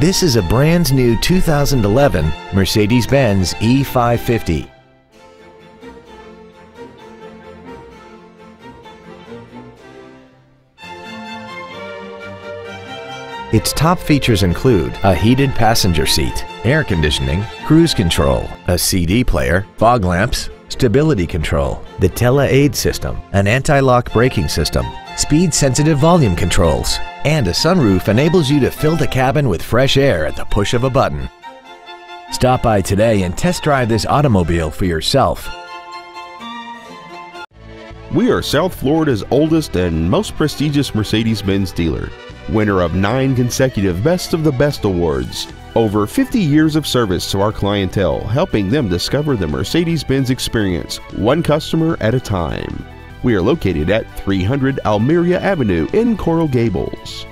This is a brand new 2011 Mercedes-Benz E550. Its top features include a heated passenger seat, air conditioning, cruise control, a CD player, fog lamps, stability control, the Tele-Aid system, an anti-lock braking system, speed-sensitive volume controls, and a sunroof enables you to fill the cabin with fresh air at the push of a button. Stop by today and test drive this automobile for yourself. We are South Florida's oldest and most prestigious Mercedes-Benz dealer winner of nine consecutive Best of the Best awards. Over 50 years of service to our clientele, helping them discover the Mercedes Benz experience, one customer at a time. We are located at 300 Almeria Avenue in Coral Gables.